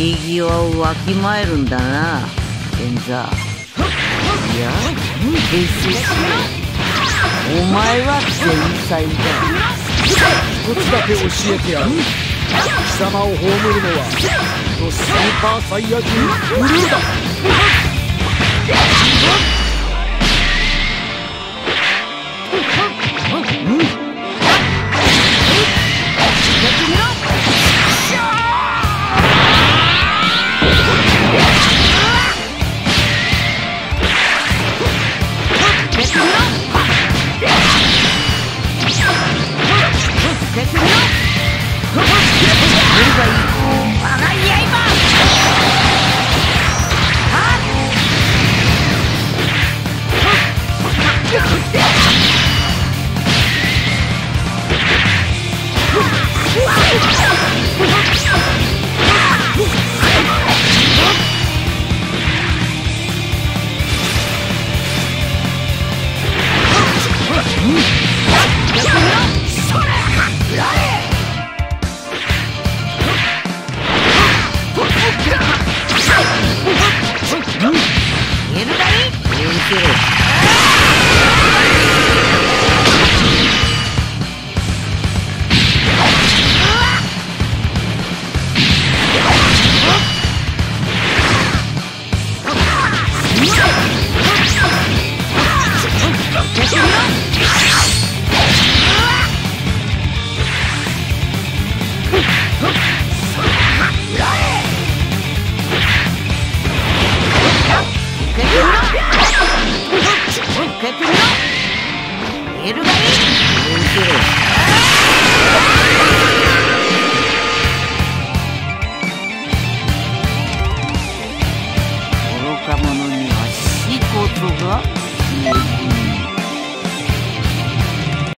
手際をわきまえるんだな天座いや平成お前は天才だ。一つだけ教えてやる。貴様を葬るのはこのスーパーサイヤ人。ブルーだせてみろせろ愚か者には仕事が